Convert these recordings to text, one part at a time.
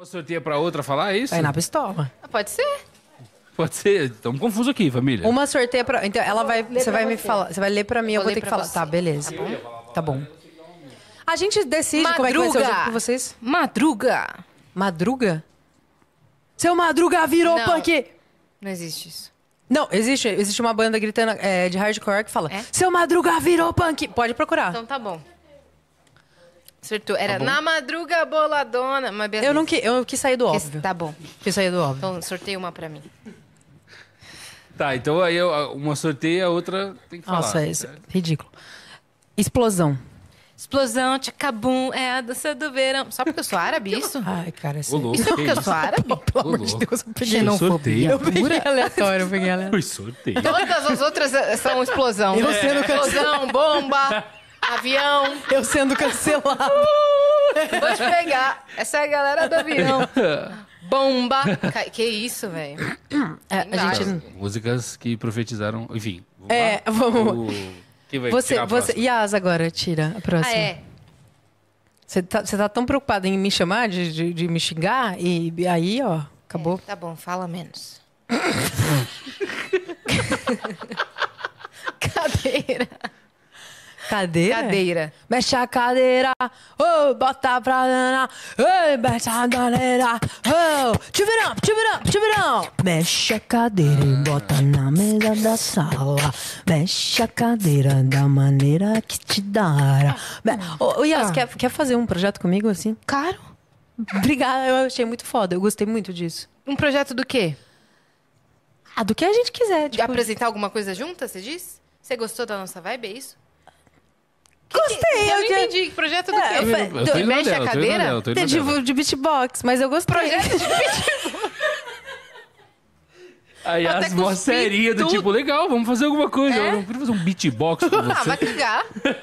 Uma sorteia pra outra falar, é isso? Vai na pistola. Ah, Pode ser. Pode ser. Estamos confusos aqui, família. Uma sorteia pra. Então, ela vai. Você vai me falar. Você vai ler pra mim, eu Vou ter que falar. você. Tá, beleza. Tá bom. A gente decide como é que vai ser o Madruga. jogo com vocês. Madruga. Madruga? Seu Madruga virou Não. punk! Não existe isso. Não, existe, existe uma banda gritando é, de hardcore que fala: É? Seu Madruga virou punk! Pode procurar. Então tá bom. Acertou. Era na madruga boladona. Mas beleza. eu não quis, eu quis sair do Esse- óbvio. Tá bom. Quis sair do óbvio. Então sorteia uma pra mim. Tá, então aí eu- uma sorteia, a outra tem que falar. Nossa, é isso. certo? Ridículo. Explosão. Explosão, tchacabum, é a dança do verão. Só porque eu sou árabe, isso? Ai, cara, isso louco. Isso é porque eu que sou árabe? Pelo amor de. Deus, eu peguei. Foi sorteio. Eu peguei aleatório, eu peguei aleatório. Foi sorteio. Todas as outras eh, são explosão. E você não Explosão, bomba, avião. Eu sendo cancelado. Vou te pegar. Essa é a galera do avião. Bomba. Que isso, velho? É, a gente. Músicas que profetizaram. Enfim. vamos É, lá? vamos. O- Quem vai Você, tirar a você. Yas agora, tira a próxima. Ah, é. Você tá, você tá tão preocupada em me chamar, de, de, de me xingar, e aí, ó, acabou. Tá bom, fala menos. Cadeira. Cadeira? Cadeira. Mexe a cadeira, oh, bota pra dana, oh, mexe a cadeira, oh, tira it up. Mexe a cadeira e bota na mesa da sala, mexe a cadeira da maneira que te dará. Me- Ô, ô, Yas, quer, quer fazer um projeto comigo assim? Claro. Obrigada, eu achei muito foda, eu gostei muito disso. Um projeto do quê? Ah, do que a gente quiser, De tipo... apresentar alguma coisa junta, você diz? Você gostou da nossa vibe, é isso? Gostei, Eu não já- entendi. Que projeto do É, quê? eu Eu tô indo na Mexe a dela, eu tô indo na cadeira? dela, eu tô indo na de, dela. de beatbox, mas eu gostei. Projeto de Aí Até as mó cuspi seria do tudo. tipo, legal, vamos fazer alguma coisa. É? Eu não queria fazer um beatbox com Ah, vai você. cagar.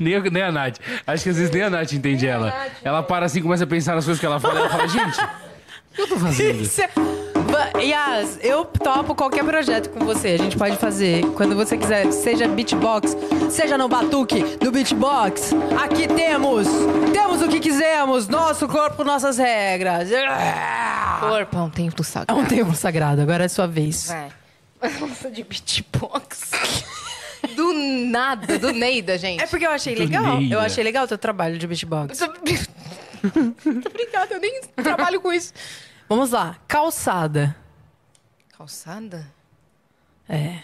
nem, a- nem a Nath. Acho que às vezes nem a Nath entende ela. Ela para assim, começa a pensar nas coisas que ela fala e ela fala, gente, o que eu tô fazendo? Isso é- Yas, eu topo qualquer projeto com você. A gente pode fazer quando você quiser, seja beatbox, seja no batuque do beatbox. Aqui temos, temos o que quisermos, nosso corpo, nossas regras. Corpo é um templo É sagrado. um templo sagrado, agora é sua vez. Vai. Nossa, de beatbox. Do nada, do Neida, gente. É porque eu achei Do legal. Neida. Eu achei legal o teu trabalho de beatbox. Muito obrigada, eu nem trabalho com isso. Vamos lá, calçada. Calçada? É.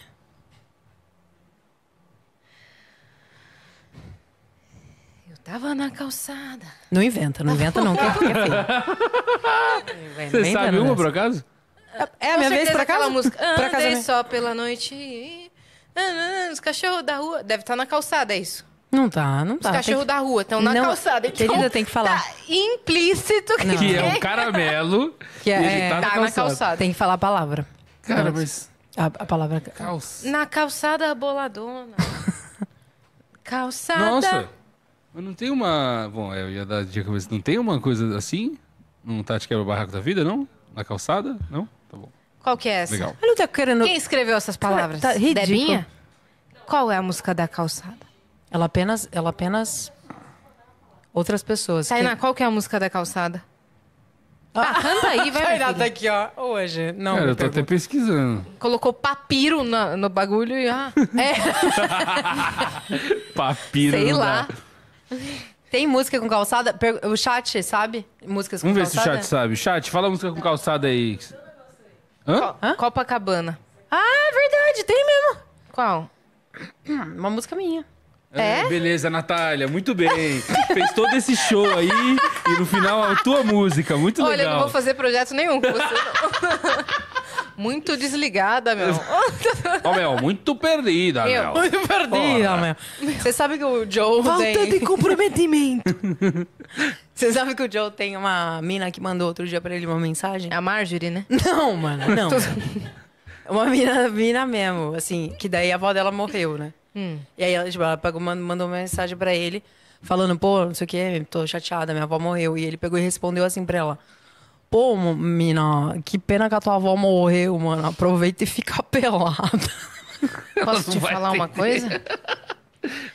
Eu tava na calçada. Não inventa, não inventa não, que é é feio. Você Nem sabe uma, essa. por acaso? É a minha vez pra aquela casa? música. Pra Andei casamento. só pela noite. Os cachorros da rua. Deve estar na calçada, é isso. Não tá, não Os tá. cachorros tem da rua estão na Não, calçada. Então, querida, tem que falar. Tá implícito que, Que é um caramelo. Que é- e ele é, tá, na tá na calçada. calçada. Tem que falar a palavra. Cara, mas. A, a palavra. Calça. Na calçada boladona. calçada. Nossa! Mas não tem uma. Bom, eu ia dar de cabeça. Não tem uma coisa assim? Não tá de quebra-barraco da vida, não? Na calçada? Não? Tá bom. Qual que é essa? Legal. Eu não tô querendo. Quem escreveu essas palavras? Tá ridículo. Debinha? Qual é a música da calçada? Ela apenas. Ela apenas. Outras pessoas. Tainá, qual que é a música da calçada? Ah, canta aí, vai. minha filha. aqui, ó. Hoje. Não. Cara, eu tô até pesquisando. Colocou papiro na- no bagulho e ah, Papiro. sei lá. dá. Tem música com calçada? O chat, sabe? Músicas com Vamos ver se o calçada? chat sabe. Chat, fala a música com calçada aí. Hã? Hã? Copacabana. Ah, é verdade, tem mesmo. Qual? Uma música minha. É? Beleza, Natália, muito bem. Fez todo esse show aí e no final a tua música, muito Olha, eu legal. não vou fazer projeto nenhum com você, não. Muito desligada, meu. Ó, Mel, muito perdida, Eu. Mel. Muito perdida, meu. Você sabe que o Joe tem... comprometimento. Você sabe que o Joe tem uma mina que mandou outro dia pra ele uma mensagem? A Marjorie, né? Não, mano, não. uma mina, mina mesmo, assim, que daí a avó dela morreu, né? Hum. E aí ela, tipo, ela pegou, mandou, uma mensagem pra ele, falando, pô, não sei o que, tô chateada, minha avó morreu. E ele pegou e respondeu assim pra ela. Pô, mina, que pena que a tua avó morreu, mano. Aproveita e fica pelada. Posso te falar uma coisa?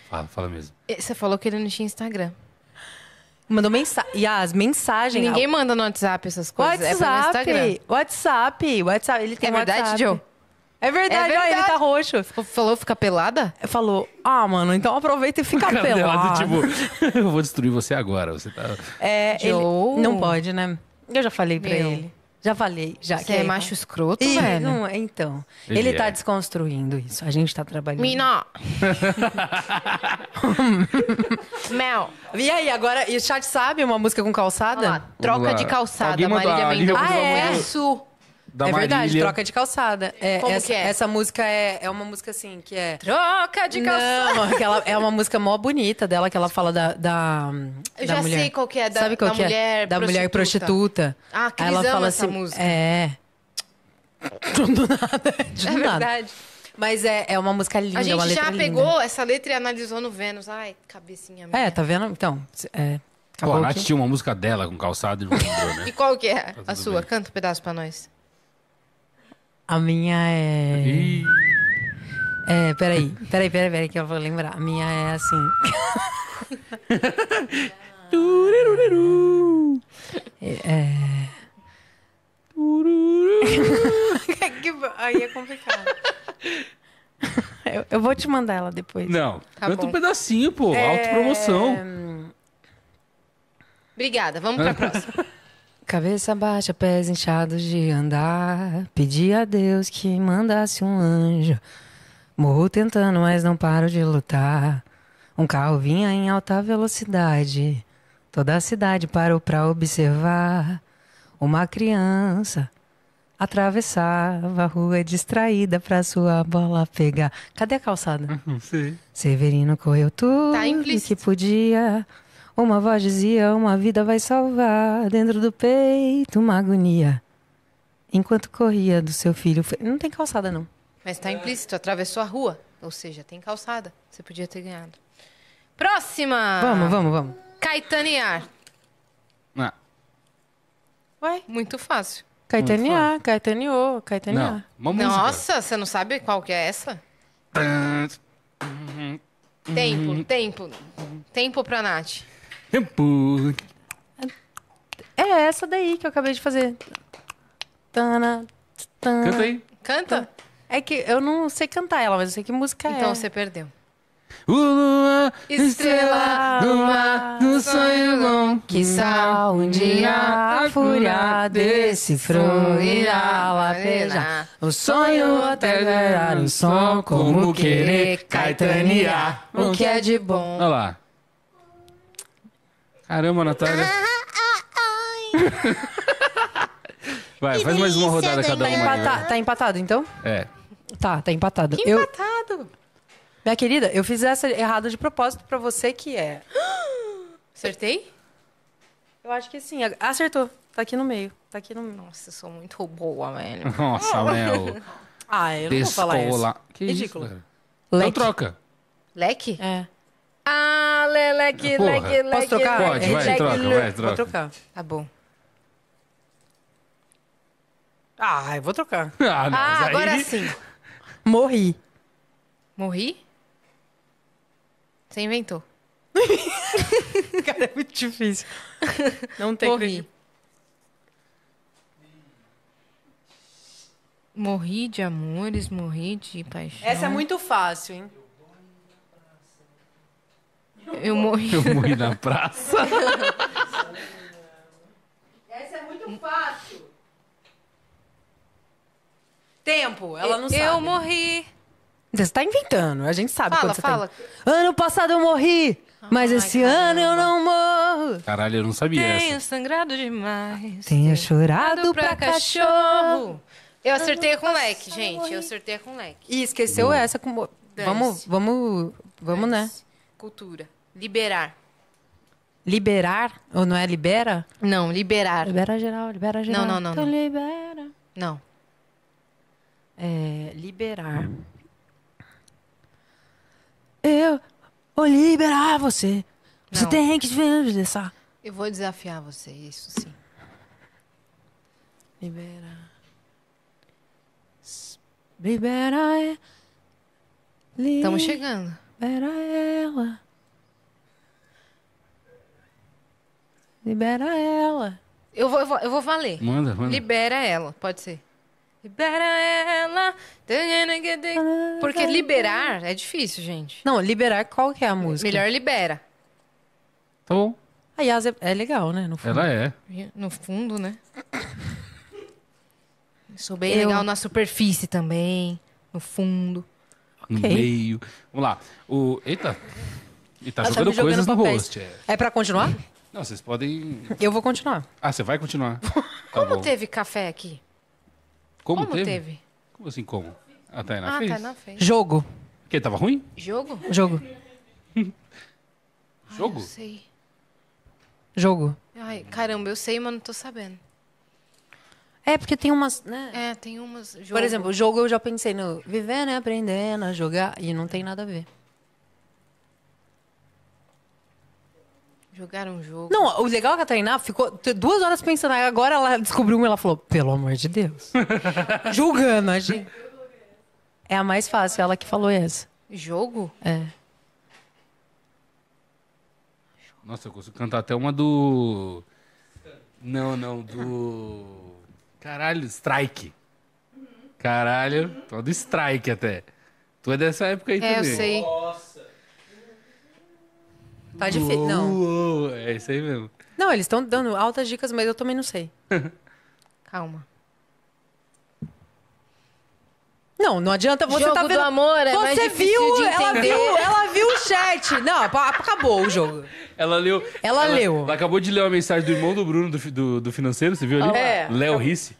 Fala, fala mesmo. Você falou que ele não tinha Instagram. Mandou mensagem. E as mensagens. Ninguém manda no WhatsApp essas coisas. É pelo WhatsApp, Instagram. WhatsApp, WhatsApp. Ele tem É verdade, WhatsApp. Joe? É verdade, É olha, ele verdade. tá roxo. Falou ficar pelada? Falou, ah, mano, então aproveita e fica Cara pelado. tipo, eu vou destruir você agora. Você tá. É, ele não pode, né? Eu já falei pra Meu. ele. Já falei, já. Você é macho escroto, Ih, velho? não, então. Ele Ele, é. tá desconstruindo isso. A gente tá trabalhando. Mina! Mel. E aí, agora, e o chat sabe uma música com calçada? Lá, troca de calçada, Marília a Lívia Mendonça. mandou é. Da é verdade, Marília. troca de calçada. É, Como essa, que é? essa música é, é uma música assim, que é. Troca de calçada. Não, aquela, é uma música mó bonita dela, que ela fala da. da Eu da já mulher. sei qual que é, da- Sabe qual da que é? mulher Da mulher prostituta. Ah, que ela fala essa assim. música. É. Do nada. De É nada. verdade. Mas é, é uma música linda, A é uma gente letra já linda. pegou essa letra e analisou no Vênus. Ai, cabecinha minha. É, tá vendo? Então, é, Pô, a Nath tinha uma música dela com calçado e não lembrou, né? E qual que é a tudo sua? bem. Canta um pedaço pra nós. A minha é... Ih, É, peraí, peraí, peraí, peraí, que eu vou lembrar. A minha é assim... é... que... Aí é complicado. eu, eu vou te mandar ela depois. Não, Tá canta bom. um pedacinho, pô. É, Autopromoção. Obrigada, vamos pra próxima. Cabeça baixa, pés inchados de andar. Pedi a Deus que mandasse um anjo. Morro tentando, mas não paro de lutar. Um carro vinha em alta velocidade. Toda a cidade parou pra observar. Uma criança atravessava a rua distraída pra sua bola pegar. Cadê a calçada? Sei. Severino correu tudo Tá que podia. Uma voz dizia: Uma vida vai salvar. Dentro do peito, uma agonia. Enquanto corria do seu filho. Não tem calçada, não. Mas tá implícito, atravessou a rua. Ou seja, tem calçada. Você podia ter ganhado. Próxima! Vamos, vamos, vamos. Caetanear. Ah, Ué? Muito fácil. Caetanear, caetaneou, caetanear. não, uma música. Nossa, você não sabe qual que é essa? Tempo, tempo. Tempo pra Nath. Tempo. É essa daí que eu acabei de fazer. Tana, tana. Canta aí. Canta? É que eu não sei cantar ela, mas eu sei que música é. Então você perdeu. O lua, Estrela do mar, no sonho longo. Quiçá um dia a fúria decifrou irá lapejar. O sonho até gerar um som como querer caetanear. O que é de bom. Olha lá. Caramba, Natália. Vai, faz mais uma rodada cada Tá, uma. aí, empata- vai. tá empatado, então? É. Tá, tá empatado. Que Eu, empatado. minha querida, eu fiz essa errada de propósito pra você, que é... Acertei? Eu acho que sim. Acertou. Tá aqui no meio. Tá aqui no meio. Nossa, eu sou muito boa, velho. Nossa, Mel. Ah, eu não vou falar isso. Descola. Que Ridículo. isso, cara? Então Leque. troca. Leque? É. Ah, leleque, Porra. leque, leque. Posso trocar? Pode, vai, Leque, troca, vai, Vou troca. trocar. Tá bom. Ah, eu vou trocar. Ah, não, Ah, aí- agora sim. Morri. Morri? Você inventou. Cara, é muito difícil. Não tem Morri. Morri de amores, morri de paixão. Essa é muito fácil, hein? Eu morri. Eu morri na praça. Essa é muito fácil. Tempo, ela não sabe. Eu morri. Você tá inventando, a gente sabe Fala, quando você fala. tá... Ano passado eu morri, mas Ai, esse caramba. ano eu não morro. Caralho, eu não sabia Tenho essa. sangrado demais. Tenho chorado Dado pra cachorro. Eu acertei com leque, gente. Eu acertei com leque. E esqueceu essa com... mo- Vamos, vamos, vamos, né? Cultura. Liberar. Liberar, ou não é libera? Não, liberar. Libera geral, libera geral. não, não, Então não. libera. Não. É, liberar. Eu vou liberar você. Você Não. tem que descansar. Eu vou desafiar você, isso sim. Libera. S- Libera. é- li- Estamos chegando. Libera ela. Libera ela. Eu vou, eu vou, eu vou valer. Manda, manda. Libera ela, pode ser. Libera ela. Porque liberar é difícil, gente. Não, liberar qual que é a música? Melhor libera. Tá bom. A Yas é, é legal, né? No fundo. Ela é. No fundo, né? Sou bem Eu- legal na superfície também. No fundo. No Ok. meio. Vamos lá. O... Eita. E tá Ela jogando coisas no papéis. host. É. É pra continuar? Não, vocês podem. Eu vou continuar. Ah, você vai continuar. Tá Como bom. teve café aqui? Como, Como teve? teve? Como assim, como? A Tainá ah, fez. tá na frente. Jogo. Que tava ruim? Jogo? Jogo. Jogo? Eu sei. Jogo. Ai, caramba, eu sei, mas não tô sabendo. É, porque tem umas, né? É, tem umas. Jogo. Por exemplo, o jogo eu já pensei no vivendo e aprendendo a jogar e não tem nada a ver. Jogar um jogo. Não, o legal é que a Tainá ficou duas horas pensando, aí agora ela descobriu uma e ela falou, pelo amor de Deus. Julgando a gente. É a mais fácil, ela que falou essa. Jogo? É. Nossa, eu consigo cantar até uma do. Não, não, do. Caralho, Strike. Caralho, tô do Strike até. Tu é dessa época aí É, eu também. sei. Tá difícil. Não. Uou, É isso aí mesmo. Não, eles estão dando altas dicas, mas eu também não sei. Calma. Não, não adianta você Jogo tá do vendo. amor é você difícil viu, de ela viu, ela viu o chat. Não, acabou o jogo. Ela leu. Ela leu. Ela acabou de ler uma mensagem do irmão do Bruno do, do, do financeiro, você viu ali? É. Léo Risse.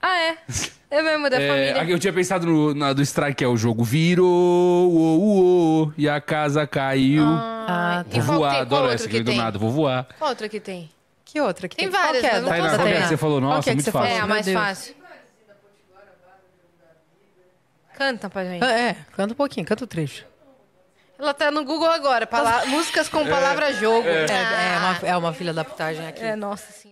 Ah, é? É mesmo, da É, família. eu tinha pensado no, na do Strike, que é o jogo virou, uou, uou, e a casa caiu. Ah, E Vou qual voar, tem? Adoro essa, que que do tem? nada, vou voar. Qual outra que tem? Que outra? Que Tem Qual várias, que é? Tainá, da qual que é que você falou? Qual Nossa, que é que muito você fácil. falou? É, a mais fácil. Canta pra gente. Ah, É, canta um pouquinho, canta o trecho. Ela tá no Google agora. pala- Músicas com palavra jogo. É, é, uma, é uma filha da putagem aqui. É, nossa senhora.